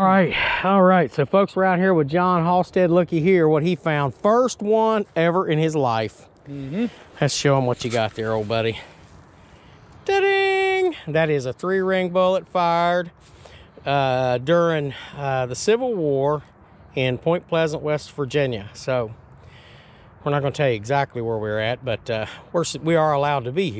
All right, all right. So folks, we're out here with John Halstead. Looky here, what he found. First one ever in his life. Mm-hmm. Let's show him what you got there, old buddy. Ta-ding! That is a three-ring bullet fired uh, during uh, the Civil War in Point Pleasant, West Virginia. So we're not going to tell you exactly where we're at, but uh, we're, we are allowed to be here.